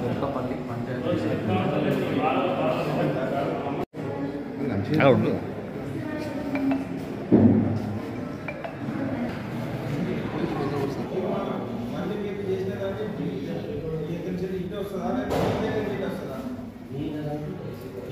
వెనుకపల్లి పంచాయతీ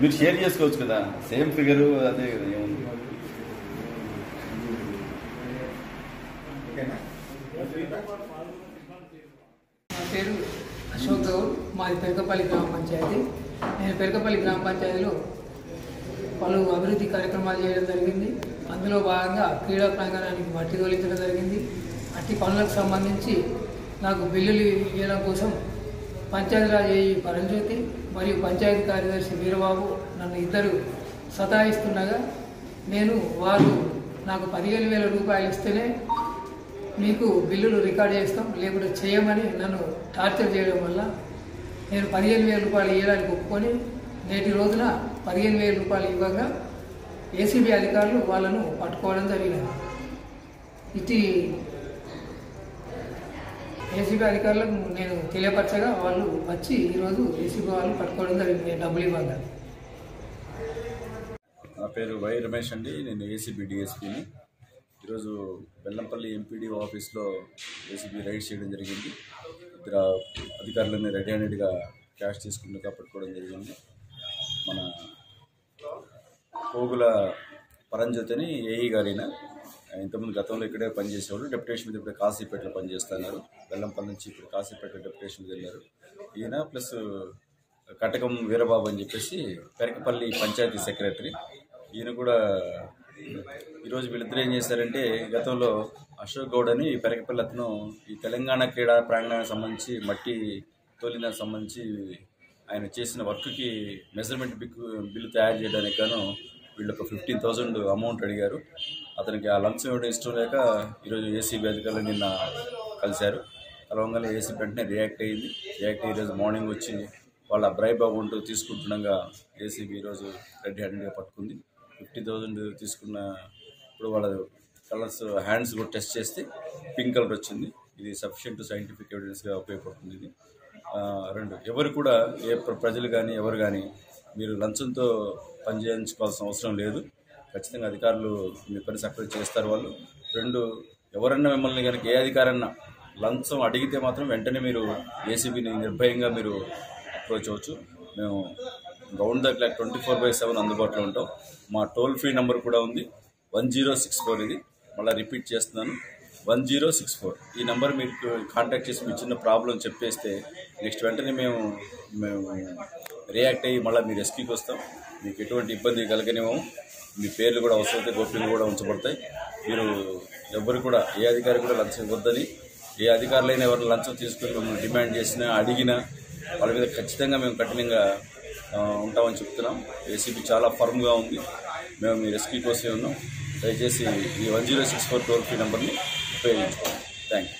మీరు షేర్ చేసుకోవచ్చు కదా. సేమ్ ఫిగర్ అదే కదా ఏముంది? నా పేరు అశోక్ గౌడ్. మాది పెరకపల్లి గ్రామ పంచాయతీ. నేను పెరకపల్లి గ్రామ పంచాయతీలో పలు అభివృద్ధి కార్యక్రమాలు చేయడం జరిగింది. అందులో భాగంగా క్రీడా ప్రాంగణానికి మట్టి తోలించడం జరిగింది. అట్టి పనులకు సంబంధించి నాకు బిల్లులు ఇవ్వడం కోసం పంచాయతీరాజ్ ఏఈ పరంజ్యోతి మరియు పంచాయతీ కార్యదర్శి వీరబాబు నన్ను ఇద్దరు సతాయిస్తుండగా నేను వారు నాకు పదిహేను వేల రూపాయలు ఇస్తేనే మీకు బిల్లులు రికార్డ్ చేస్తాం లేకుంటే చేయమని నన్ను టార్చర్ చేయడం వల్ల నేను పదిహేను వేల రూపాయలు ఇవ్వడానికి ఒప్పుకొని నేటి రోజున పదిహేను వేల రూపాయలు ఇవ్వగా ఏసీబీ అధికారులు వాళ్ళను పట్టుకోవడం జరిగినది. ఇటు ఏసీబీ అధికారులకు నేను తెలియపరచగా వాళ్ళు వచ్చి ఈరోజు ఏసీబీ వాళ్ళు పట్టుకోవడం జరిగింది డబ్బులు ఇవ్వాలి నా పేరు వై రమేష్ అండి నేను ఏసీబీ డిఎస్పీని. ఈరోజు బెల్లంపల్లి ఎంపీడీ ఆఫీస్లో ఏసీబీ రైడ్ చేయడం జరిగింది. ఇద్దరు అధికారులని రెడీ హ్యాండెడ్గా క్యాష్ తీసుకుంటూ పట్టుకోవడం జరిగింది. మన పోగుల పరంజ్యోతి అని ఏఈ గారైన ఇంతకుముందు గతంలో ఇక్కడే పనిచేసేవాడు డెప్యుటేషన్ మీద ఇప్పుడు కాశీపేటలో పనిచేస్తున్నారు. బెల్లంపల్లి నుంచి ఇప్పుడు కాశీపేట డెప్యుటేషన్ మీద వెళ్ళారు. ఈయన ప్లస్ కటకం వీరబాబు అని చెప్పేసి పెరకపల్లి పంచాయతీ సెక్రటరీ. ఈయన కూడా ఈరోజు వీళ్ళిద్దరు ఏం చేశారంటే గతంలో అశోక్ గౌడ్ అని పెరకపల్లి అతను ఈ తెలంగాణ క్రీడా ప్రాంగణానికి సంబంధించి మట్టి తోలినానికి సంబంధించి ఆయన చేసిన వర్క్కి మెజర్మెంట్ బిక్ బిల్లు తయారు చేయడానికి గాను వీళ్ళు ఒక ఫిఫ్టీన్ థౌజండ్ అమౌంట్ అడిగారు. అతనికి ఆ లంచం ఇవ్వడం ఇష్టం లేక ఈరోజు ఏసీబీ అధికారులు నిన్న కలిశారు. కలవంగానే ఏసీ వెంటనే రియాక్ట్ అయ్యింది రియాక్ట్ అయ్యి ఈరోజు మార్నింగ్ వచ్చి వాళ్ళ బ్రైబ్ అమౌంట్ తీసుకుంటుండగా ఏసీబీ ఈరోజు రెడ్ హ్యాండ్గా పట్టుకుంది. ఫిఫ్టీ థౌజండ్ తీసుకున్న ఇప్పుడు వాళ్ళ కలర్స్ హ్యాండ్స్ కూడా టెస్ట్ చేస్తే పింక్ కలర్ వచ్చింది. ఇది సఫిషియంట్ సైంటిఫిక్ ఎవిడెన్స్గా ఉపయోగపడుతుంది ఇది. రెండు ఎవరు కూడా ఏ ప్రజలు కానీ ఎవరు కానీ మీరు లంచంతో పనిచేయించుకోవాల్సిన అవసరం లేదు. ఖచ్చితంగా అధికారులు మీ పని సక్రమ చేస్తారు వాళ్ళు. రెండు ఎవరన్నా మిమ్మల్ని కనుక ఏ అధికారన్నా లంచం అడిగితే మాత్రం వెంటనే మీరు ఏసీబీని నిర్భయంగా మీరు అప్రోచ్ అవ్వచ్చు. మేము గ్రౌండ్ దగ్గర ట్వంటీ ఫోర్ బై సెవెన్ అందుబాటులో ఉంటాం. మా టోల్ ఫ్రీ నెంబర్ కూడా ఉంది. వన్ జీరో సిక్స్ ఫోర్ ఇది. మళ్ళీ రిపీట్ చేస్తున్నాను. వన్ జీరో సిక్స్ ఫోర్ ఈ నెంబర్ మీకు కాంటాక్ట్ చేసి మీ చిన్న ప్రాబ్లం చెప్పేస్తే నెక్స్ట్ వెంటనే మేము మేము రియాక్ట్ అయ్యి మళ్ళీ మీ రెస్క్యూకి వస్తాం. మీకు ఎటువంటి ఇబ్బంది కలగనివ్వము. మీ పేర్లు కూడా అవసరమైతే గోప్యంగా కూడా ఉంచబడతాయి. మీరు ఎవరు కూడా ఏ అధికారి కూడా లంచం ఇవ్వద్దని ఏ అధికారులైనా ఎవరు లంచం తీసుకుని మిమ్మల్ని డిమాండ్ చేసినా అడిగినా వాళ్ళ మీద ఖచ్చితంగా మేము కఠినంగా ఉంటామని చెప్తున్నాం. ఏసీబీ చాలా ఫర్మ్గా ఉంది. మేము మీ రెస్క్యూ కోసమే ఉన్నాం. దయచేసి ఈ one zero six four toll free నెంబర్ని ఉపయోగించుకోండి. Thank you.